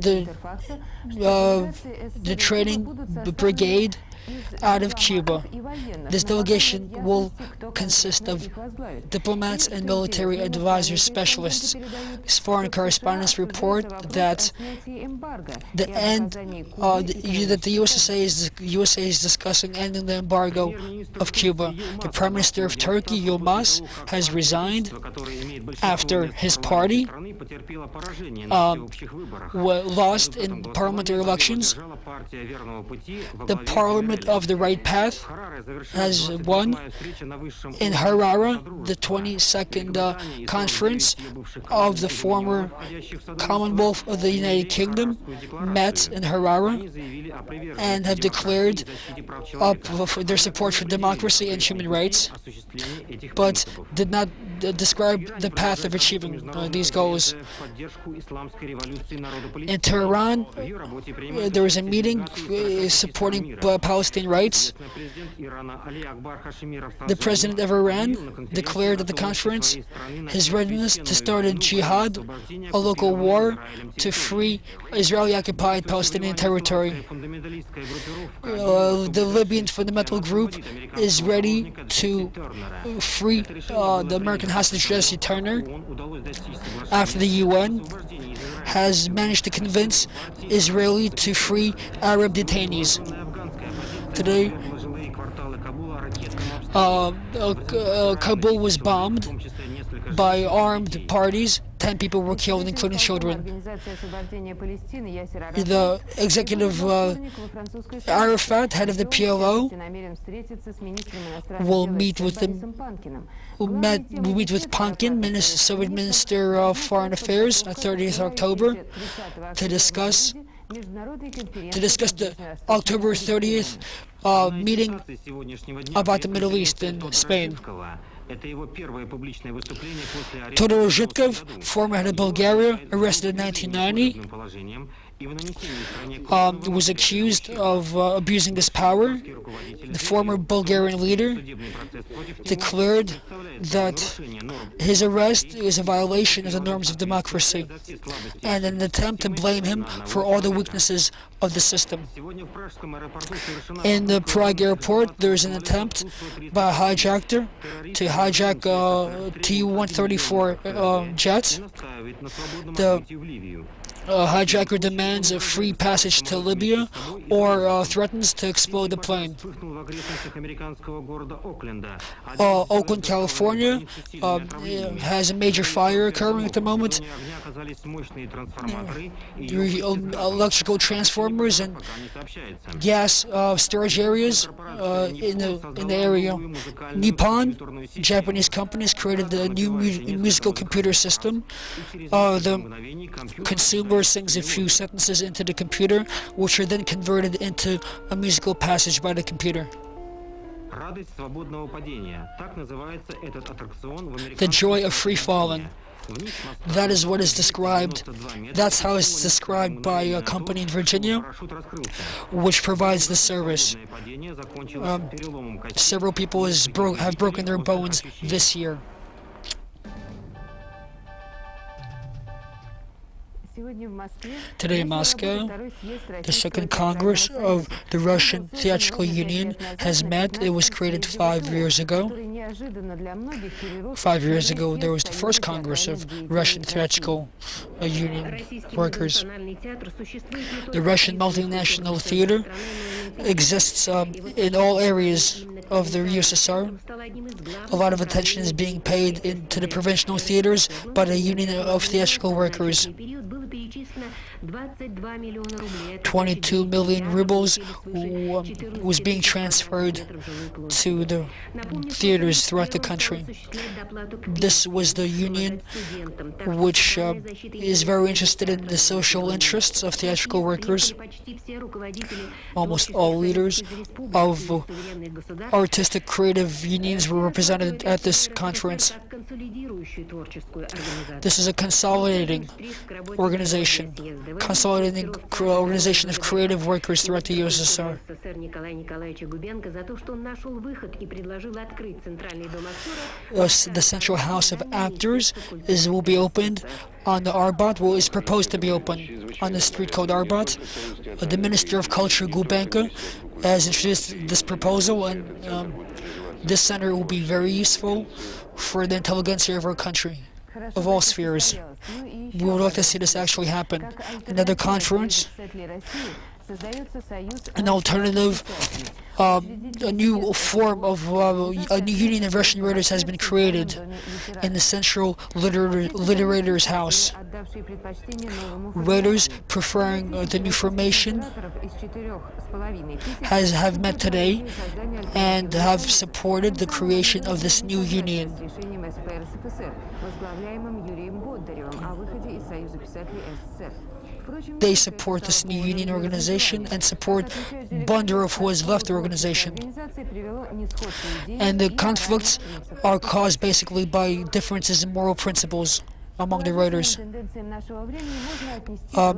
the, uh, the training brigade out of Cuba. This delegation will consist of diplomats and military advisors specialists. Foreign correspondents report that the end uh, the, that the USA is USA is discussing ending the embargo of Cuba. The Prime Minister of Turkey, Yilmaz, has resigned after his party um, lost in parliamentary elections. The Parliament of the Right Path has won in Harare, the 22nd uh, conference of the former Commonwealth of the United Kingdom met in Harare and have declared up their support for democracy and human rights, but did not describe the path of achieving uh, these goals. In Tehran, uh, there was a meeting uh, supporting Palestinian rights. The president of Iran declared at the conference his readiness to start a jihad, a local war, to free Israeli-occupied Palestinian territory. Uh, the Libyan fundamental group is ready to free uh, the American hostage Jesse Turner after the UN has managed to convince Israeli to free Arab detainees. Today, uh, uh, Kabul was bombed by armed parties. Ten people were killed, including children. The executive uh, Arafat, head of the PLO, will meet with the met, will meet with Pankin, Minister, Soviet Minister of Foreign Affairs, on 30th October, to discuss to discuss the October 30th uh, meeting about the Middle East in Spain. Todor Zhivkov, former head of Bulgaria, arrested in 1990, um, was accused of uh, abusing his power. The former Bulgarian leader declared that his arrest is a violation of the norms of democracy and an attempt to blame him for all the weaknesses of the system. In the Prague airport, there is an attempt by a hijacker to hijack a Tu-134 uh, jet. The uh, hijacker demands a free passage to Libya or uh, threatens to explode the plane. Uh, Oakland, California uh, has a major fire occurring at the moment. electrical transformers and gas uh, storage areas uh, in the in the area. Nippon, Japanese companies created the new mu musical computer system. the consumer sings a few sentences into the computer, which are then converted into a musical passage by the computer. The joy of free falling. That is what is described. That's how it's described by a company in Virginia, which provides the service. Um, several people bro have broken their bones this year. Today in Moscow, the Second Congress of the Russian Theatrical Union has met. It was created five years ago. Five years ago, there was the first Congress of Russian Theatrical uh, Union workers. The Russian multinational theater exists um, in all areas of the USSR. A lot of attention is being paid into the provincial theaters by the Union of Theatrical Workers. disso, né? 22 million rubles was being transferred to the theaters throughout the country. This was the union which uh, is very interested in the social interests of theatrical workers. Almost all leaders of artistic creative unions were represented at this conference. This is a consolidating organization, consolidating organization of creative workers throughout the USSR. the Central House of Actors is will be opened on the Arbat, well, is proposed to be opened on the street called Arbat. Uh, the Minister of Culture, Gubenko, has introduced this proposal, and um, this center will be very useful for the intelligentsia of our country, of all spheres. We would like to see this actually happen. Another conference, an alternative um, a new form of uh, a new union of Russian writers has been created in the Central Liter Literators House. Writers preferring uh, the new formation has have met today and have supported the creation of this new union. They support this new union organization and support Bondarov, who has left the organization. And the conflicts are caused basically by differences in moral principles among the writers. Uh,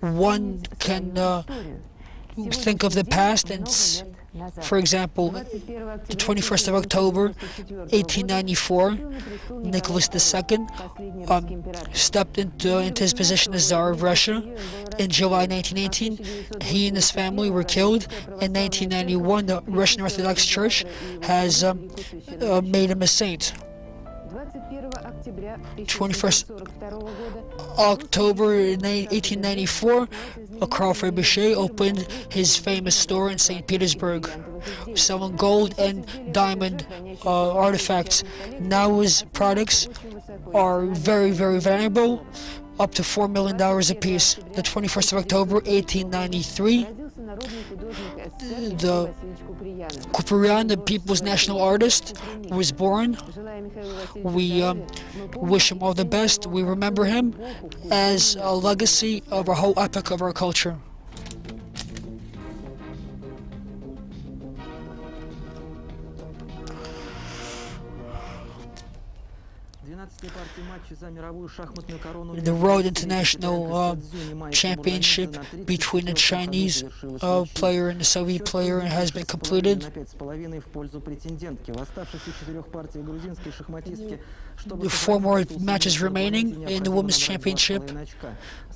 one can uh, think of the past and for example, the 21st of October, 1894, Nicholas II um, stepped into, into his position as Tsar of Russia. In July 1918, he and his family were killed. In 1991, the Russian Orthodox Church has um, uh, made him a saint. 21st October 1894, Carl Fabergé opened his famous store in St. Petersburg, selling gold and diamond uh, artifacts. Now his products are very, very valuable, up to $4 million apiece. The 21st of October, 1893, the Kupriyan, the people's national artist, was born. We um, wish him all the best. We remember him as a legacy of a whole epoch of our culture. The World International uh, Championship between the Chinese uh, player and the Soviet player has been completed. Four more matches remaining in the Women's Championship.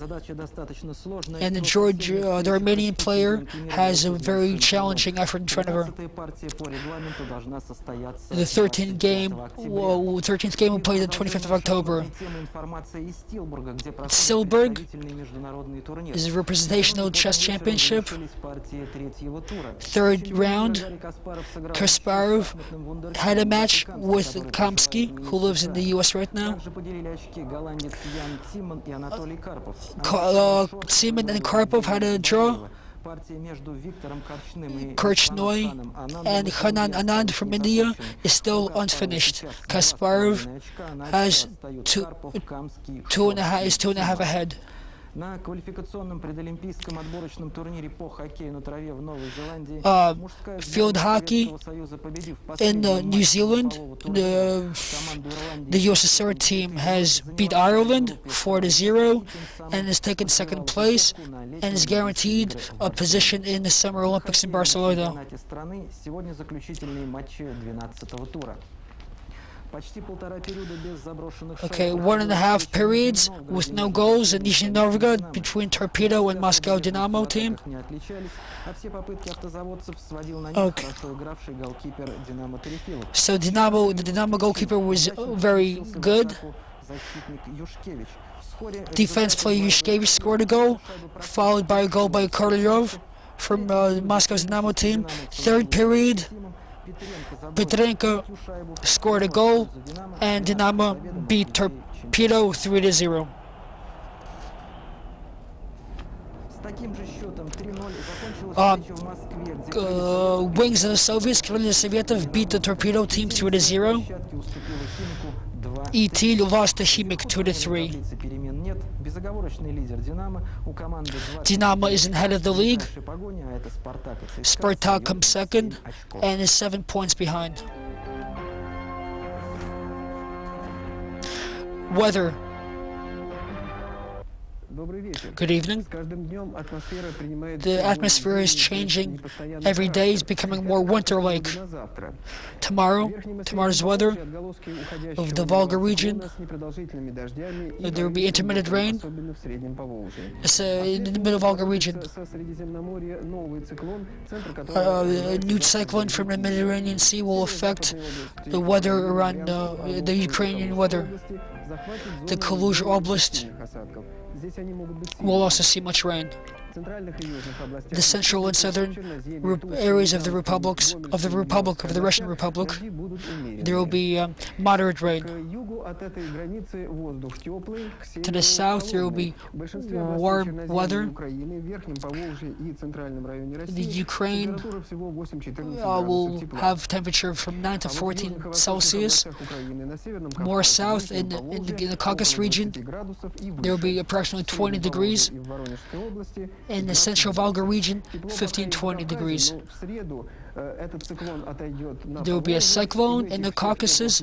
And the George, uh, the Romanian player has a very challenging effort in front of her. The 13th game, well, 13th game will play the 25th of October. Tilburg is a representational chess championship. Third round, Kasparov had a match with Kamsky, who lives in the U.S. right now. Uh, Seaman and Karpov had a draw. Korchnoi and Hanan Anand from India is still unfinished. Kasparov has two, two and a half, is two and a half ahead. На квалификационном предолимпийском отборочном турнире по хоккею на траве в Новой Зеландии uh, field hockey in uh, New Zealand, the, the USSR team has beat Ireland 4 to 0 and has taken second place and is guaranteed a position in the Summer Olympics in Barcelona. Okay, one and a half periods with no goals in Nizhny Novgorod between Torpedo and Moscow Dynamo team. Okay. So Dynamo, the Dynamo goalkeeper was very good. Defense player Yushkevich scored a goal, followed by a goal by Korolyov from uh, Moscow's Dynamo team. Third period, Petrenko scored a goal and Dinamo beat Torpedo 3 to 0. Uh, uh, uh Wings of the Soviets, the Sovietov beat the Torpedo team 3 to 0. ET lost to Khimik 2 to 3. Dinamo is in head of the league. Spartak comes second and is seven points behind. Weather. Good evening. The atmosphere is changing. every day, it's becoming more winter-like. Tomorrow, tomorrow's weather of the Volga region, there will be intermittent rain. it's, uh, in the middle of Volga region. Uh, a new cyclone from the Mediterranean Sea will affect the weather around uh, the Ukrainian weather. The Kalush Oblast will also see much rain. The central and southern areas of the republics of the Republic of the Russian Republic, there will be um, moderate rain. To the south, there will be warm weather. The Ukraine uh, will have temperature from 9 to 14 Celsius. More south, in, in, the, in the Caucasus region, there will be approximately 20 degrees in the central Volga region, 15-20 degrees. There will be a cyclone in the Caucasus